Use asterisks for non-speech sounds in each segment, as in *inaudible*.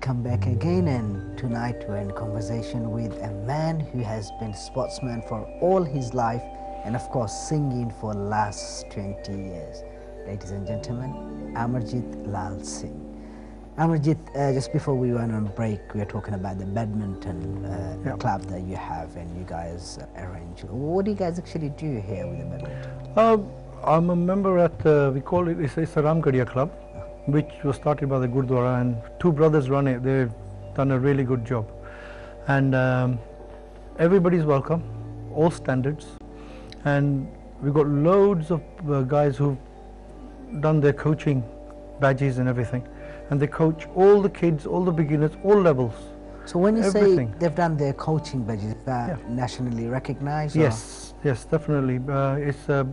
Welcome back again and tonight we're in conversation with a man who has been sportsman for all his life and of course singing for the last 20 years. Ladies and gentlemen, Amarjit Lall Singh. Amarjit, uh, just before we went on break, we were talking about the badminton uh, Yeah. club that you have and you guys arrange. What do you guys actually do here with the badminton? Uh, I'm a member at, uh, we call it, it's, it's a Ramgarhia club, which was started by the Gurdwara and two brothers run it. They've done a really good job. And um, everybody's welcome, all standards. And we've got loads of uh, guys who've done their coaching badges and everything. And they coach all the kids, all the beginners, all levels. So when you Everything. say they've done their coaching badges, is that Yeah. nationally recognized? or- Yes, yes, definitely. Uh, it's uh,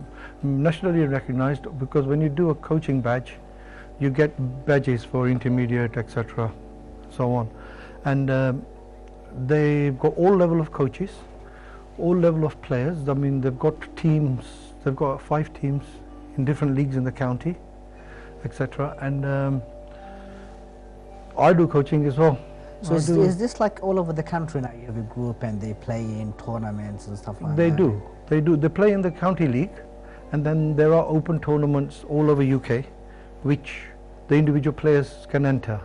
nationally recognized because when you do a coaching badge, you get badges for intermediate, etc., so on, and um, they've got all level of coaches, all level of players. I mean, they've got teams. They've got five teams in different leagues in the county, etc. And um, I do coaching as well. So is, is this like all over the country now? You have a group and they play in tournaments and stuff like They that? They do. They do. They play in the county league, and then there are open tournaments all over UK, which the individual players can enter.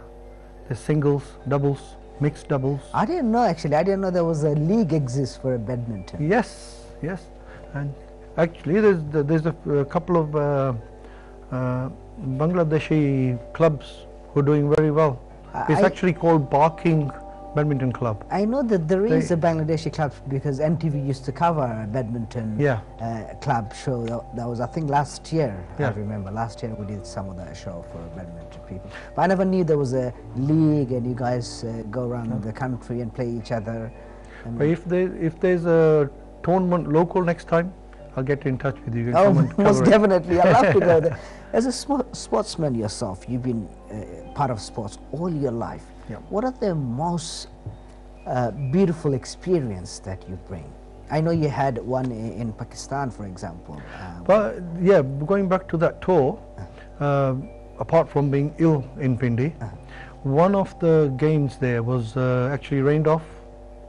There's singles, doubles, mixed doubles. I didn't know actually. I didn't know there was a league exists for a badminton. Yes, yes. And actually, there's there's a, a couple of uh, uh, Bangladeshi clubs who are doing very well. It's I- actually called Barking Badminton Club. I know that there is They- a Bangladeshi club because NTV used to cover a badminton Yeah. uh, club show. That, that was, I think, last year. I remember last year we did some of that show for badminton people. But I never knew there was a league and you guys uh, go around the country and play each other. I But if there if there's a tournament local next time, I'll get in touch with you. Oh, *laughs* most definitely. I'd love to go there. *laughs* As a sportsman yourself, you've been uh, part of sports all your life. Yeah. What are the most uh, beautiful experience that you bring? I know you had one in Pakistan, for example. Uh, But yeah, going back to that tour, uh, apart from being ill in Pindi, one of the games there was uh, actually rained off,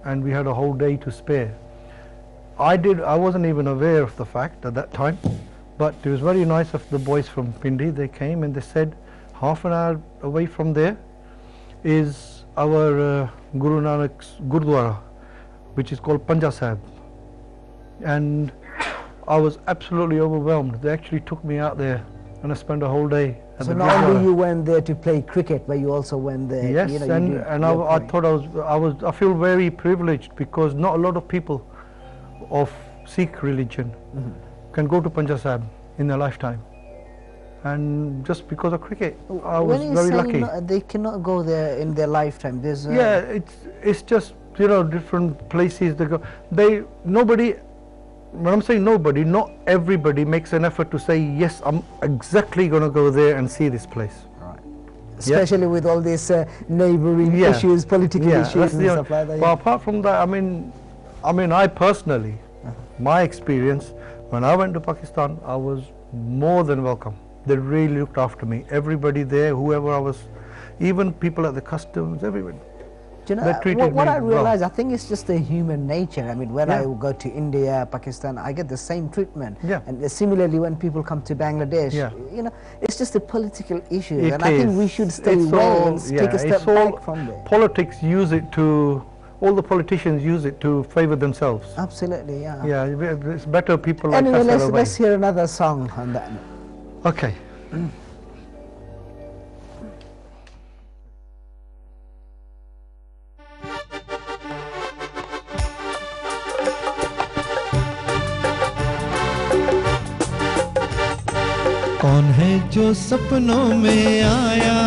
and we had a whole day to spare. I did. I wasn't even aware of the fact at that time, but it was very nice of the boys from Pindi. They came and they said, half an hour away from there is our uh, Guru Nanak's Gurdwara, which is called Panja Sahib, and I was absolutely overwhelmed. They actually took me out there, and I spent a whole day at so not only you went there to play cricket, but you also went there. Yes, you know, and and I, I thought I was I was I feel very privileged because not a lot of people of Sikh religion Mm-hmm. can go to Panja Sahib in their lifetime, and just because of cricket, I was when very lucky. no- they cannot go there in their lifetime. There's a, yeah, it's it's just you know different places they go. They nobody. When I'm saying nobody, not everybody makes an effort to say yes. I'm exactly going to go there and see this place. Right. Especially with all these uh, neighboring Yeah. issues, political Yeah, issues and stuff like that. But yeah. apart from that, I mean, I mean, I personally, Uh-huh. my experience, when I went to Pakistan, I was more than welcome. They really looked after me. Everybody there, whoever I was, even people at the customs, everyone. Do you know, they uh, treated what, what I well. realize, I think it's just the human nature. I mean, when I go to India, Pakistan, I get the same treatment. Yeah. And similarly, when people come to Bangladesh, Yeah. you know, it's just the political issues. It and I think we should stay It's away all- and s- take yeah, a step back from there. Politics use it to, all the politicians use it to favor themselves. Absolutely, yeah. Yeah, it's better people like Anyway, us let's, let's hear another song on that. Okay. कौन है जो सपनों में आया?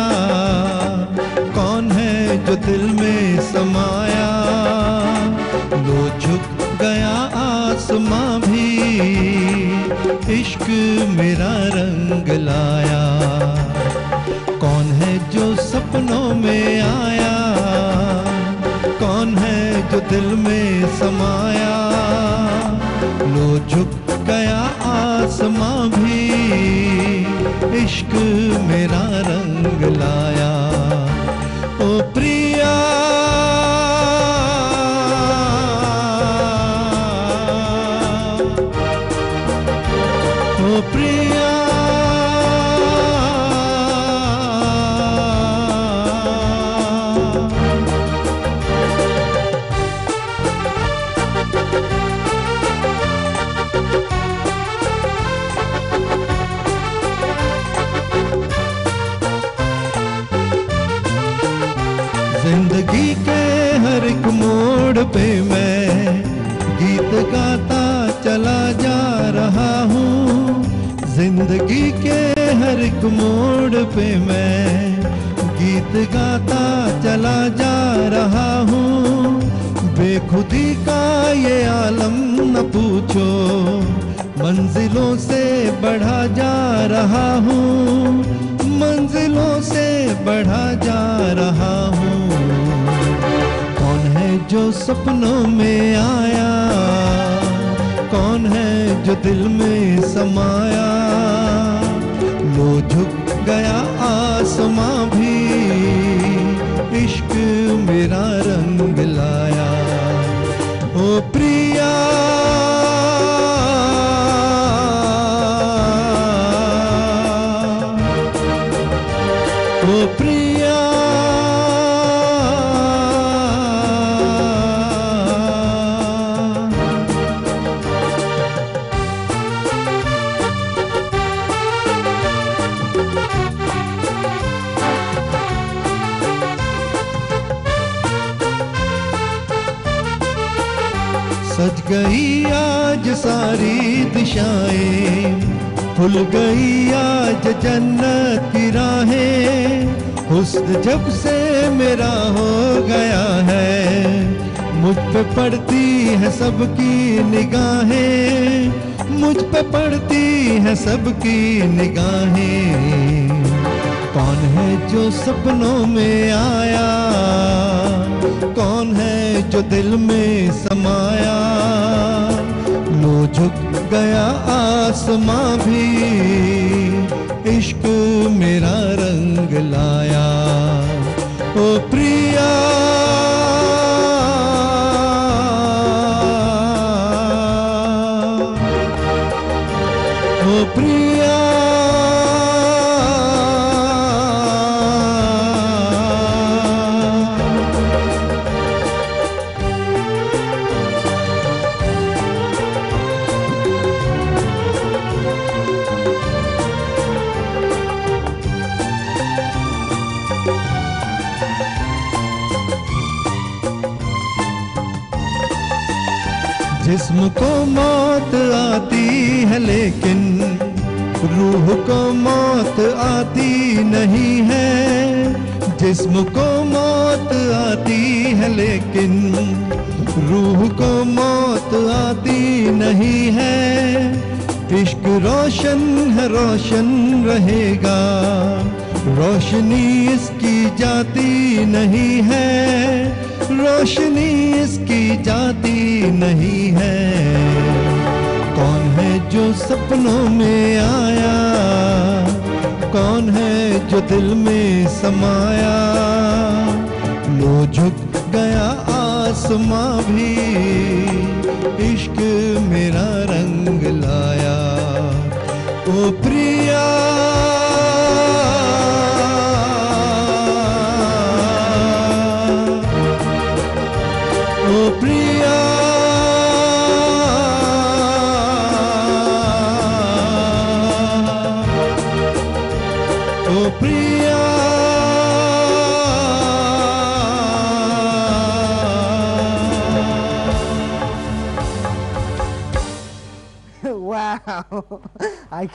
कौन है जो दिल में समाया? लो झुक गया आसमां भी। इश्क मेरा रंग लाया। कौन है जो सपनों में आया? कौन है जो दिल में समाया? लो झुक गया आसमां भी, इश्क मेरा रंग लाया। ओ प्रिय गीत चला जा रहा हूँ। बेखुदी का ये आलम न पूछो। मंजिलों से बढ़ा जा रहा हूँ। मंजिलों से बढ़ा जा रहा हूँ। कौन है जो सपनों में आया? कौन है जो दिल में समाया? लो झुक गया आसमां भी इश्क सज गई आज सारी दिशाएँ। खुल गई आज जन्नत की राहें। हुस्न जब से मेरा हो गया है। मुझ पे पड़ती है सबकी निगाहें। मुझ पे पड़ती है सबकी निगाहें। कौन है जो सपनों में आया? कौन है जो दिल में समाया लो झुक गया आसमां भी। जिस्म को मौत आती है, लेकिन रूह को मौत आती नहीं है। जिस्म को मौत आती है, लेकिन रूह को मौत आती नहीं है। इश्क रोशन है, रोशन रहेगा। रोशनी इसकी जाती नहीं है। रोशनी इसकी जाती नहीं है। कौन है जो सपनों में आया? कौन है जो दिल में समाया? लो झुक गया आसमां भी, इश्क मेरा रंग लाया। ओ प्रिया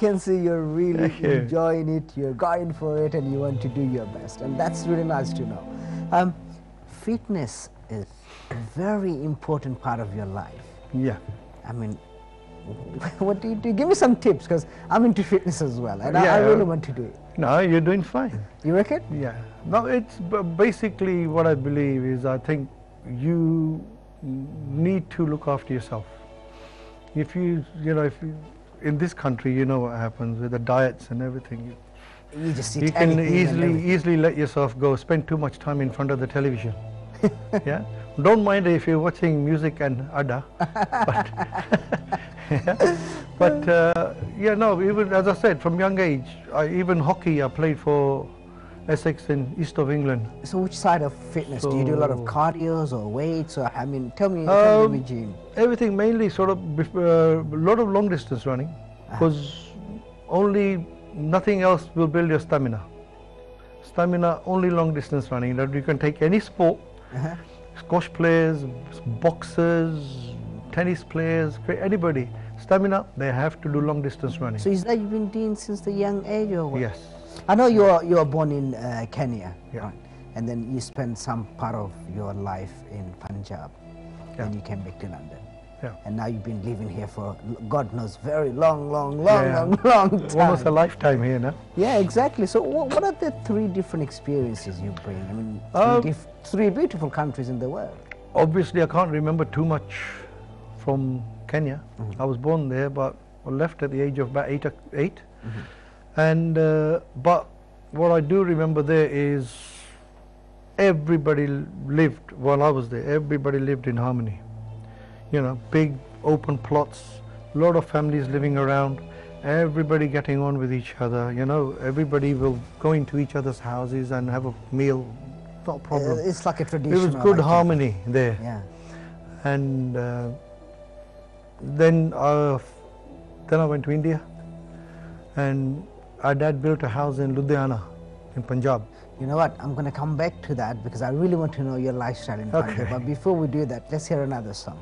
can see you're really *laughs* you. enjoying it you're going for it and you want to do your best and that's really nice to know um, fitness is a very important part of your life Yeah. i mean *laughs* what do you do give me some tips because i'm into fitness as well and I, I Yeah. really want to do it No, you're doing fine. you reckon Yeah. No, it's basically what I believe is I think you need to look after yourself. If you, you know, if you, in this country, you know what happens with the diets and everything. You, you just eat you can easily easily let yourself go. Spend too much time in front of the television. *laughs* yeah. Don't mind if you're watching music and Adda, but *laughs* yeah. but uh, yeah, no. Even as I said, from young age, I, even hockey I played for Essex in east of England. so which side of fitness do you do a lot of cardio or weights or i mean tell me, tell Um, me Eugene. Everything mainly sort of bef- uh, a lot of long distance running because only nothing else will build your stamina. Stamina only long distance running. That you can take any sport. Uh-huh. Squash players, boxers, tennis players, anybody. Stamina, they have to do long distance running. So is that you've been doing since the young age or what? yes. I know you are you are born in uh, Kenya, Yeah. right? And then you spent some part of your life in Punjab. Yeah. you came back to London. Yeah. And now you've been living here for God knows very long, long, long, Yeah. long, *laughs* long time. Almost a lifetime here now. Yeah, exactly. So wha- what are the three different experiences you bring? I mean, three, Um, three beautiful countries in the world. Obviously, I can't remember too much from Kenya. Mm-hmm. I was born there, but I left at the age of about eight. 8 Mm-hmm. And uh, but what I do remember there is everybody lived while I was there. Everybody lived in harmony. You know, big open plots, a lot of families living around. Everybody getting on with each other. You know, everybody will go into each other's houses and have a meal. Not a problem. Uh, it's like a tradition. It was good harmony there, Yeah. and uh, then uh, then I went to India, and our dad built a house in Ludhiana, in Punjab. You know what? I'm going to come back to that because I really want to know your lifestyle in Punjab. But before we do that, let's hear another song.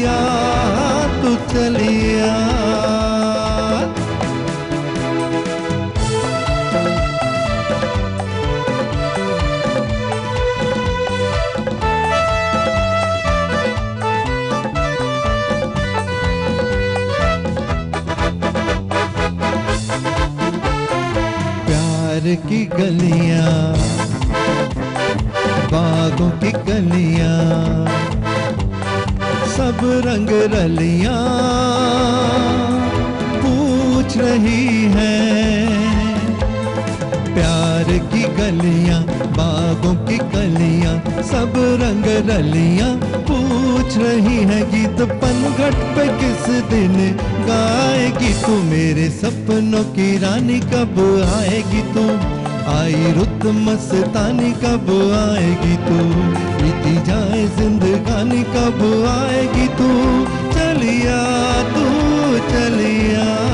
चलिया तू चलिया प्यार की गलियाँ बागों की गलियाँ सब रंग रलिया पूछ रही है। प्यार की गलियाँ, बागों की गलियाँ, सब रंग रलियाँ पूछ रही है। गीत पनघट पे किस दिन गाएगी तू मेरे सपनों की रानी, कब आएगी तू? आई रुत मस्तानी, कब आएगी तू? बीती जाए जिंदगानी, कब आएगी तू? चलिया तू, चलिया।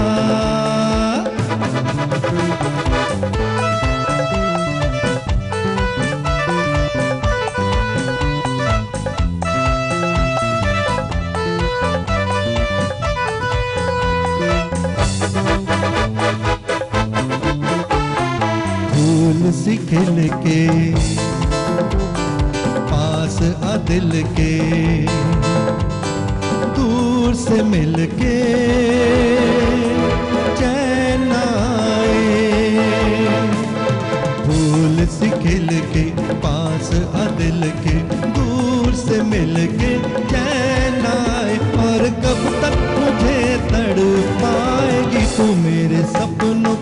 सी खिल के, पास आ दिल के, दूर से मिल के चैन आए। फूल सी खिल के, पास आ दिल के, दूर से मिल के चैन आए। और कब तक मुझे तड़ पाएगी तू मेरे सपनों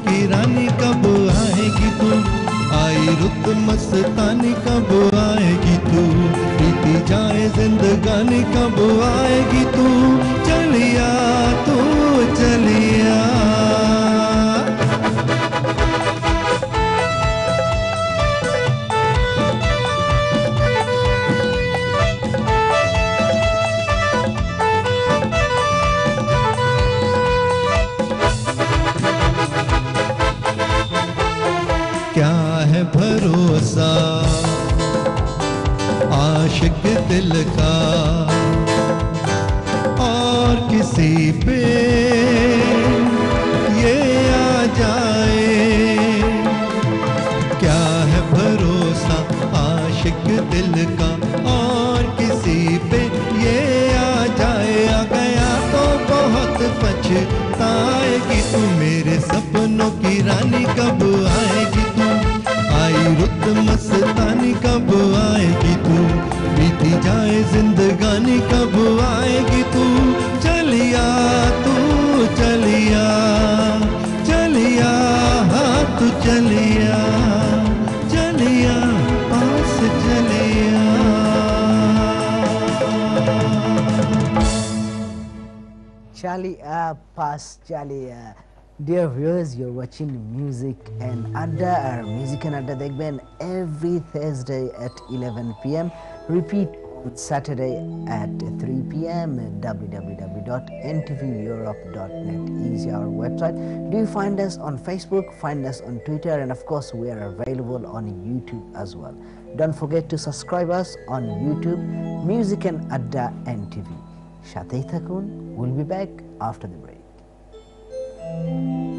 मस्तानी कब आएगी तू? बीती जाए जिंदगानी कब है भरोसा। आशिक दिल का और किसी पे ये आ जाए। क्या है भरोसा? आशिक दिल का और किसी पे ये आ जाए। आ गया तो बहुत पछताएगी तू मेरे सपनों की रानी। मस्तानी कब आएगी तू? बीती जाए जिंदगानी कब आएगी तू? चलिया तू, चलिया चलिया हाँ तू चलिया चलिया, पास चलिया। Chalia Pass Chalia. Dear viewers, you're watching Music and Adda or Music and Adda দেখবেন every Thursday at 11 p.m. Repeat on Saturday at 3 p.m. www.ntveurope.net is our website. Do you find us on Facebook? Find us on Twitter, and of course, we are available on YouTube as well. Don't forget to subscribe us on YouTube, Music and Adda NTV. সাথেই থাকুন will be back after the Música